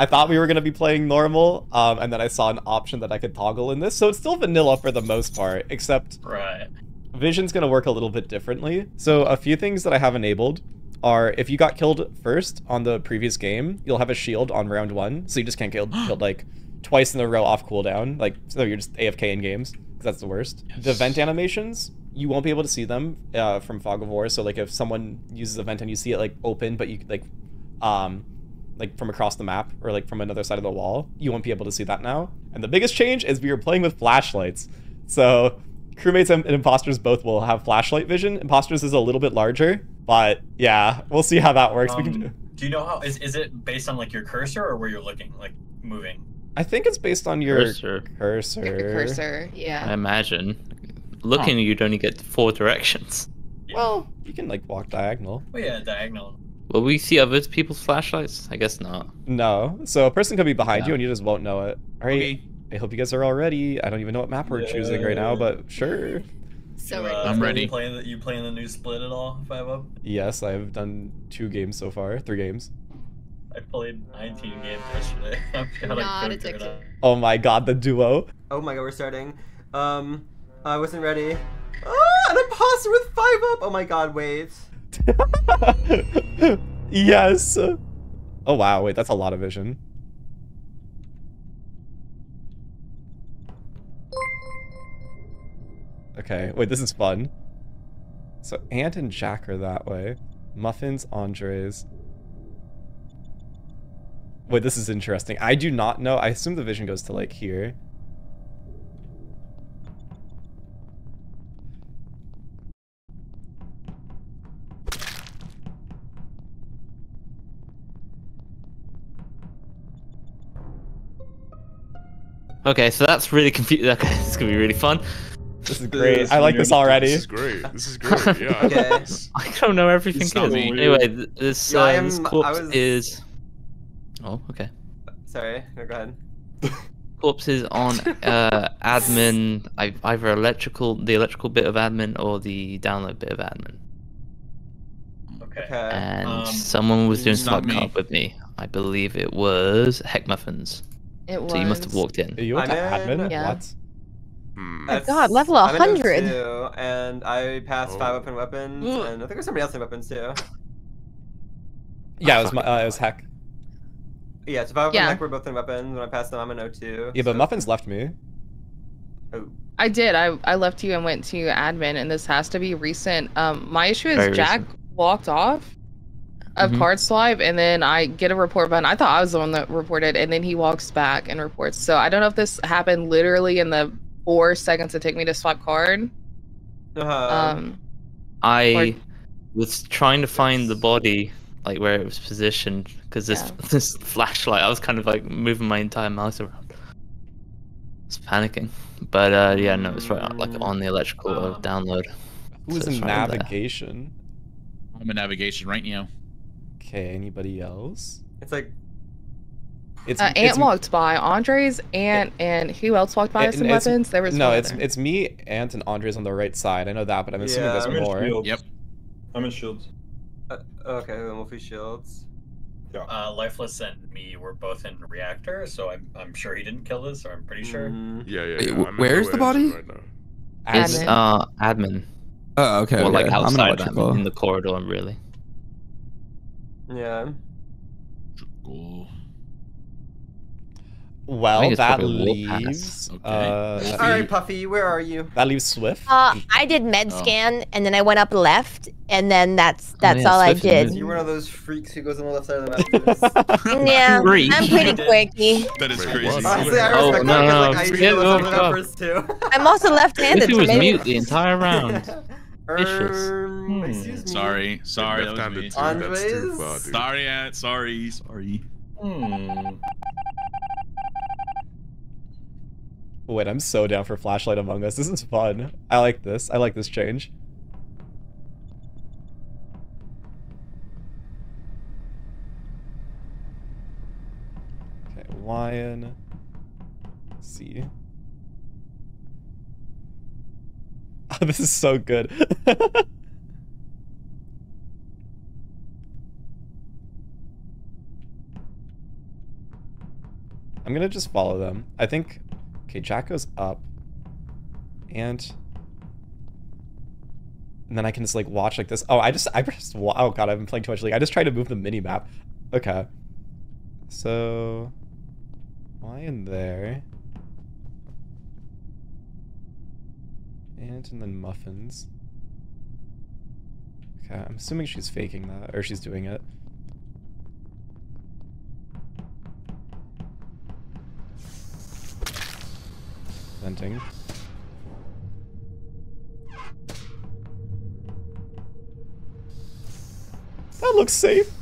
I thought we were gonna be playing normal, um, and then I saw an option that I could toggle in this. So it's still vanilla for the most part, except Right. Vision's gonna work a little bit differently. So a few things that I have enabled are if you got killed first on the previous game, you'll have a shield on round one, so you just can't get killed like twice in a row off cooldown. Like so you're just AFK in games. 'cause That's the worst. The vent animations, you won't be able to see them uh, from Fog of War. So like if someone uses a vent and you see it like open, but you like um like from across the map or like from another side of the wall, you won't be able to see that now. And the biggest change is we are playing with flashlights. So crewmates and, and imposters both will have flashlight vision. Imposters is a little bit larger, but yeah, we'll see how that works. we can. Um, do you know how is is it based on like your cursor or where you're looking, like moving? I think it's based on your Cursor. cursor. Your cursor, I imagine. Looking, you'd only get four directions. Yeah. Well, you can like walk diagonal. Oh yeah, diagonal. Will we see other people's flashlights? I guess not. No, so a person could be behind you and you just won't know it. All right. Okay. I hope you guys are all ready. I don't even know what map we're choosing right now, but sure. So You, we're- uh, I'm ready. You playing the, you playing the new split at all? Five up. Yes, I've done two games so far, three games. I played 19 games yesterday. I'm Not going through it addicted. Oh my god, the duo. Oh my god, we're starting. Um, I wasn't ready. Ah, an imposter with five up! Oh my god, wait. yes. Oh wow, wait, that's a lot of vision. Okay, wait, this is fun. So Ant and Jack are that way. Muffins, Andres. Wait, this is interesting. I do not know. I assume the vision goes to like here. Okay, so that's really confusing. Okay, this is gonna be really fun. This is great. I like this already. This is great. This is great. Yeah. I Okay. I don't know everything is. Anyway, this Yeah, I uh, this am- I corpse was- is. Oh, okay. Sorry, no, go ahead. Corpse is on uh, admin, either electrical, the electrical bit of admin, or the download bit of admin. Okay. Okay. And Um, someone was doing not swipe card with me. I believe it was Heck Muffins. It was. So you must have walked in. Are you into I'm in- admin? Yeah. What? Hmm. my God, level I'm in 100. 02, and I passed five Oh. up in weapons, Ugh. and I think there's somebody else in weapons too. Yeah, it was my, uh, it was heck. Yeah, so five up Yeah. and Heck were both in weapons. When I passed them, I'm in 02. Yeah, but so- Muffins left me. Oh. I did. I, I left you and went to admin, and this has to be recent. Um, my issue is Very Jack recent. walked off of Mhm. card swipe, and then I get a report button. I thought I was the one that reported, and then he walks back and reports. So I don't know if this happened literally in the four seconds it took me to swipe card. Uh-huh. Um, I was trying to find the body, like where it was positioned, because this Yeah. this flashlight, I was kind of like moving my entire mouse around. I was panicking, but uh, yeah, no, it's right like on the electrical uh, Um, download. Who's So in it's right navigation? I'm in navigation right now. Okay, anybody else? it's like It's uh, Ant walked by. Andres, Ant, and who else walked by and us in it's- weapons? There was no, one it's other. it's me, Ant, and Andres on the right side. I know that, but I'm assuming Yeah, there's I'm I'm in more. shields. Yep. I'm in shields. uh, okay, then we'll be shields. Uh, Lifeless and me were both in reactor, so I'm I'm sure he didn't kill us, or I'm pretty sure. Mm, Yeah, yeah. Yeah. wh- where's the body? Right now. It's uh admin, Oh, okay. or like okay. I'm outside admin, in the corridor, really. Yeah. Well, that probably a warp pass. leaves. Okay. Uh, All right, Puffy, where are you? that leaves Swift. Uh, I did med Oh. scan and then I went up left and then that's that's yeah, all I Swift and did. You're one of those freaks who goes on the left side of the map. Yeah, Freak. I'm pretty quirky. That is crazy. what? Honestly, I Oh, respect no, that because no, like, I forget usually the listen to stuff. numbers too. I'm also left-handed. If he so was maybe- mute the entire round. Vicious. Um, Hmm. excuse me. Sorry, sorry, that was me. too. That's too far, dude. Sorry, Ant. Sorry, sorry. Hmm. Wait, I'm so down for Flashlight Among Us. This is fun. I like this. I like this change. Okay, lion. C. Oh, this is so good. I'm gonna just follow them. I think. Okay, Jack goes up, and and then I can just like watch like this. Oh, I just I just oh god, I've been playing too much League. I just tried to move the mini map. Okay, so why in there? And and then muffins. Okay, I'm assuming she's faking that or she's doing it. Venting. That looks safe.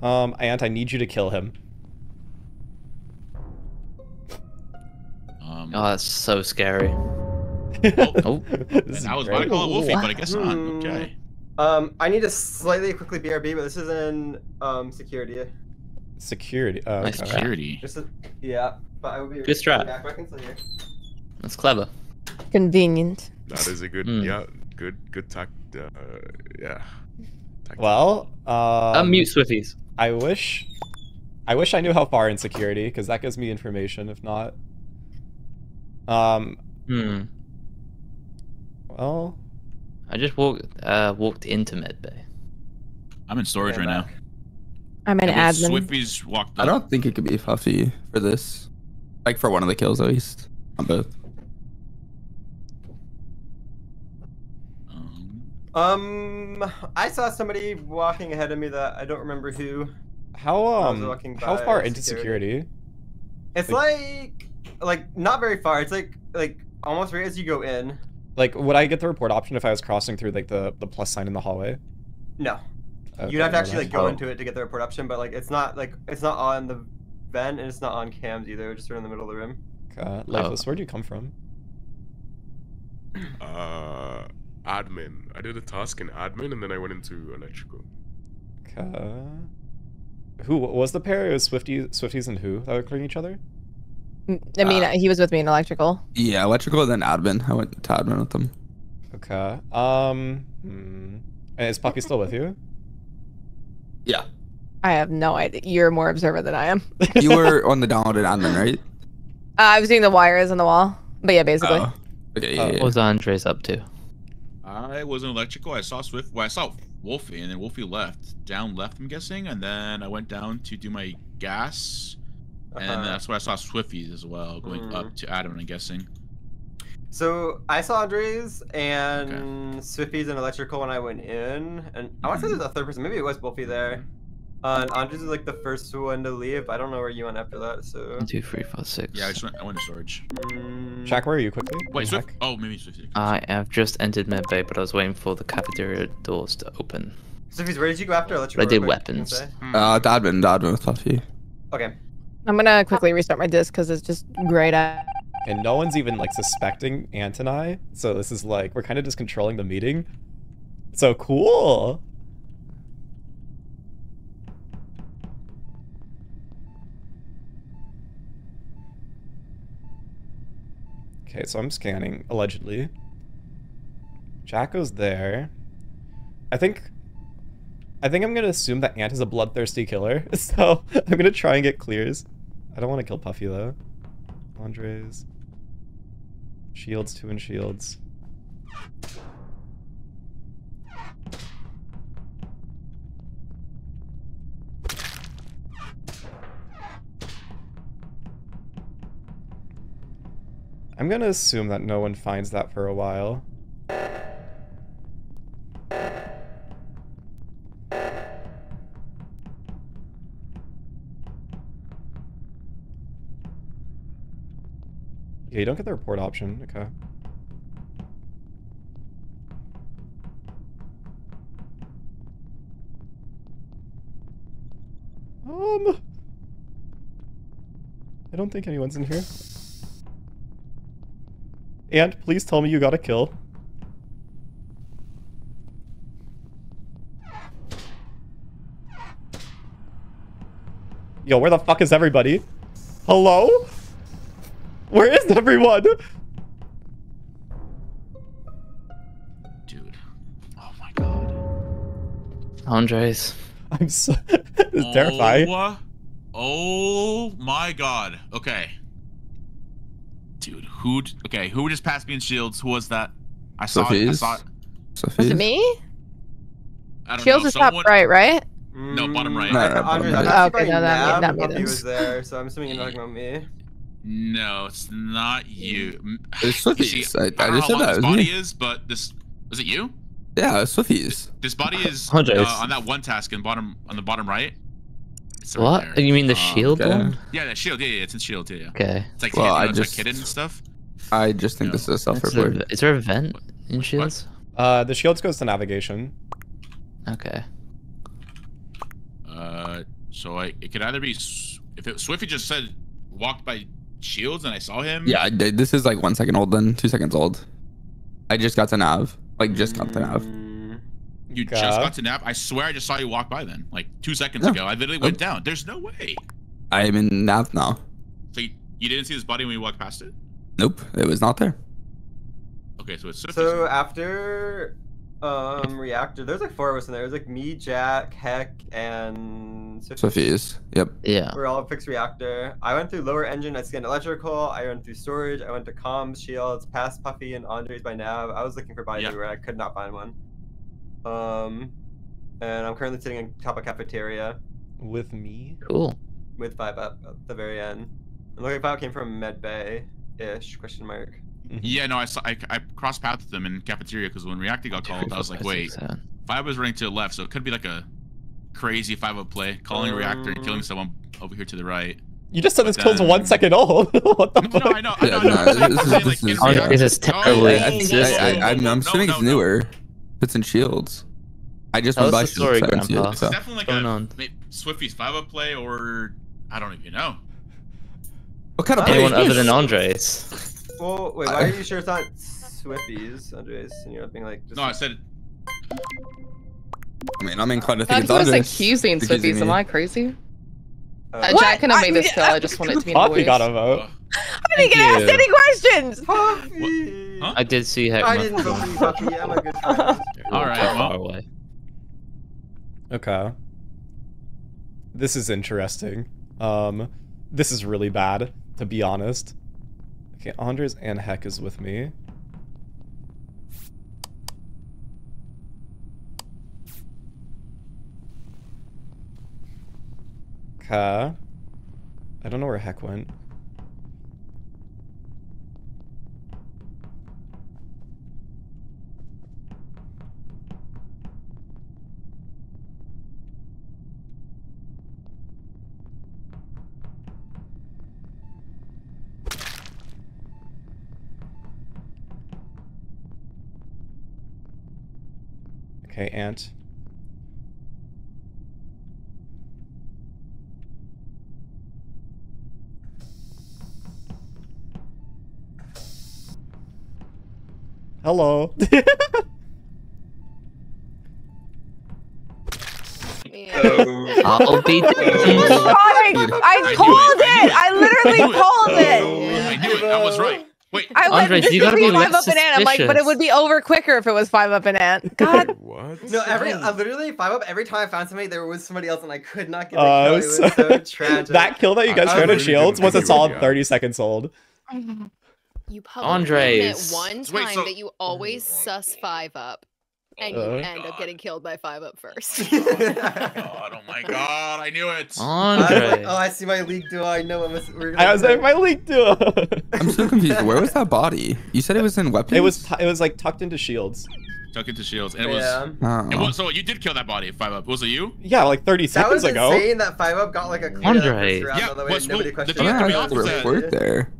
Um, Ant, I need you to kill him. Oh, that's so scary. oh, and I was about to call it Wolfie, but I guess not. Okay. Um, I need to slightly quickly BRB, but this is in um security. Security. Oh, Nice okay. try. Security. Just a, yeah, but I will be Good strat. back. Back until here. That's clever. Convenient. That is a good, Hmm. yeah, good, good tact. Uh, yeah. Tactic. Well, um, Unmute Swifties. I wish, I wish I knew how far in security because that gives me information. If not, um, Hmm. well, I just walked uh walked into medbay. I'm in storage Okay, right now. I'm an Yeah, admin. Swifties walked I don't think it could be Puffy for this. Like for one of the kills at least. On both. Um, Um, I saw somebody walking ahead of me that I don't remember who. how um, how far into security. security? It's like, like not very far. It's like, like almost right as you go in. Like, would I get the report option if I was crossing through like the the plus sign in the hallway? No, Okay, you'd have to actually like go Oh. into it to get the report option, but like it's not like it's not on the vent and it's not on cams either. Just right in the middle of the room. Okay, Lifeless, where'd you come from? Uh, admin. I did a task in admin, and then I went into electrical. Okay. Who was the pair? It was Swifties, Swifties, and who that were killing each other? I mean, Uh, he was with me in electrical. Yeah, electrical then admin. I went to admin with them. Okay. Um. Hmm. Is Puffy still with you? Yeah. I have no idea. You're more observant than I am. You were on the downloaded admin, right? Uh, I was doing the wires in the wall. But yeah, basically. Oh. Okay, yeah, Uh, yeah, What was Andres up to? I was in electrical. I saw Swift. Well, I saw Wolfie, and then Wolfie left down left. I'm guessing, and then I went down to do my gas, and Uh-huh. that's where I saw Swifties as well, going Mm. up to Adam. I'm guessing. So I saw Andres and Swifties and electrical when I went in, and I want to say there's a third person. Maybe it was Wolfie there. Uh, and Andres is like the first one to leave. I don't know where you went after that. So. One, two, three, four, six. Yeah, I just went. I went to storage. Mm, Jack, where are you quickly? Wait, In Swift. heck? Oh, maybe Swifties. I have just entered medbay, but I was waiting for the cafeteria doors to open. Swifties, where did you go after electrical? I did real quick? Can weapons. say? Uh, the admin, the admin with Puffy. Okay. I'm gonna quickly restart my disk because it's just great. And no one's even like suspecting Ant and I. So this is like we're kind of just controlling the meeting. So cool. Okay, so I'm scanning allegedly. Jacko's there. I think I think I'm gonna assume that Ant is a bloodthirsty killer, so I'm gonna try and get clears. I don't want to kill Puffy though. Andres. Shields, two and shields. I'm gonna assume that no one finds that for a while. Yeah, you don't get the report option. Okay. Um. I don't think anyone's in here. And please tell me you got a kill. Yo, where the fuck is everybody? Hello? Where is everyone? Dude. Oh my god. Andres. I'm so it's terrifying. Oh, oh my god. Okay. Dude, who? Okay, who just passed me in shields? Who was that? I saw. It, I saw. It. Sophie? Was it me? I don't Shields know. is top right, right? No, bottom right. No, I, no, bottom I right. thought Okay, no, that Nav, made- that Puffy made was there, so I'm assuming you're talking about me. No, it's not you. M- It's Sophie's. See, I- I don't know just how said long that, this body me. is, but this was it. You? Yeah, Swifties. This body is uh, on that one task in bottom on the bottom right. It's right What? there. You mean the Um, shield okay. one? Yeah, that shield. Yeah, yeah, it's in shield. Yeah, yeah. Okay. It's like Well, I you know, it's just- like hidden and stuff. I just think No. this is a self-report. is there a vent in shields? Uh, the shields goes to navigation. Okay. Uh, so I, it could either be if it, Swifty just said walked by shields and I saw him. Yeah, I did. This is like one second old, then two seconds old. I just got to nav. Like, just got to nav. Mm, You Okay. just got to nap. I swear I just saw you walk by then, like two seconds No. ago. I literally went down. There's no way. I am in nav now. So you, you didn't see his body when you walked past it? Nope, it was not there. Okay, so it's Swifty's. So after um reactor, there's like four of us in there. There's like me, Jack, Heck, and Swifty. Swifties. Yep. Yeah. We're all fixed reactor. I went through lower engine. I scanned electrical. I went through storage. I went to comms, shields, past Puffy and Andres by nav. I was looking for bodies Yeah. everywhere. I could not find one. Um, and I'm currently sitting on top of cafeteria With me? Cool. with five up at the very end. And looking like five came from Med Bay ish question mark. Mm-hmm. yeah, no, I saw. I, I crossed paths with them in cafeteria because when reactor got called, I was like, wait, five was running to the left, so it could be like a crazy five up play, calling reactor and killing uh. someone over here to the right. You just said this But kill's then- one second old. what the No, no, fuck? I know, I know, I know. no, this is- saying, this is- Andre, this is terribly I, I, existing. I, I, I'm, I'm assuming no, it's no. newer. It's in shields. I just Tell went by story, shields. so I didn't Grandpa. it, It's so. definitely like going a on? Swifty's five up play, or I don't even know. What kind of Anyone Anyone play is other than Andres? Well, wait, why I- are you sure it's not Swifties, Andres? And you're being like, just No, I said I mean, I'm inclined to I think thought it's he was Andres. accusing accusing Swifties. Am I crazy? uh, Uh, Jack couldn't have I- made this kill. I just wanted to be Puffy got a vote. uh, I didn't get asked you. any questions. Puffy! Huh? I did see Heck. I didn't vote for you, Puffy. I'm a good friend. all right. Well. Okay. This is interesting. Um, this is really bad, to be honest. Okay, Andres and Heck is with me. Okay. I don't know where Heck went. Okay, Ant. Hello. I'll be I, I I called it, I it. it. I literally I knew it. called it. I knew it. I was right. Wait. I went, Andres, this you would gotta be be five less up and ant. I'm like, but it would be over quicker if it was five up and ant. God, What? No, every uh, literally five up. Every time I found somebody, there was somebody else, and I could not get the Uh, kill. It was so tragic. that kill that you guys I found at Shields didn't was a solid 30 seconds old. You publicly Andres. admit one Wait, time so- that you always sus five up, and you Uh. end up getting killed by five up first. God, oh my God! I knew it. I was like, Andre. oh, I see my league duo. I know what we're gonna I was do. like, my leak duo. I'm so confused. Where was that body? You said it was in weapons? It was t- it was like tucked into shields. Tucked into shields, and it was. yeah. Oh. It was so you did kill that body at five up. Was it you? Yeah, like 30 That seconds was ago. insane that five up got like a clean Andre. Yeah, by the way, what's- nobody well, questioned the Yeah, thing it. that I threw me off was worked that- there.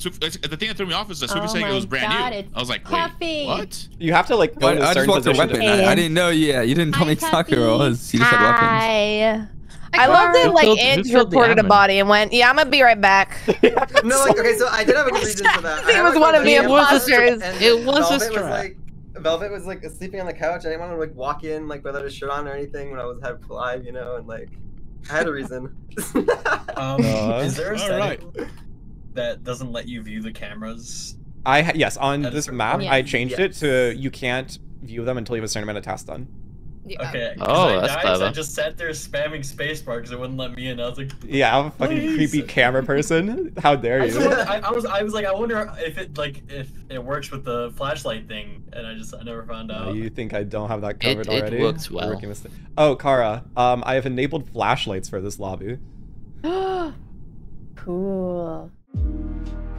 So, the thing that threw me off is that Super Oh saying it was brand God, new. I was like, Puffy. wait, what? You have to like go I, to a I just certain position. weapon. I, I didn't know. Yeah, you didn't tell me exactly where it was. You just said weapons. Hi. I love that like killed- who Ant killed the reported a body and went, "Yeah, I'm gonna be right back." No, like okay, so I did have a good reason for that. it was one of the imposters. It was a Velvet was like Velvet was like sleeping on the couch. I didn't want to like walk in like without a shirt on or anything when I was had live, you know, and like I had a reason. Um, is there a alright. setting that doesn't let you view the cameras? I ha- yes, on this map, point. I changed it Yes. to you can't view them until you have a certain amount of tasks done. Yeah. Okay. 'cause Oh, I that's died, so I just sat there spamming spacebar because it wouldn't let me in. I was like, Yeah, I'm a fucking Please. creepy camera person. How dare you? just wondered- I, I was, I was like, I wonder if it like if it works with the flashlight thing, and I just I never found out. you think I don't have that It- covered it already? works well. working with- Oh, Kara, um, I have enabled flashlights for this lobby. cool. うん。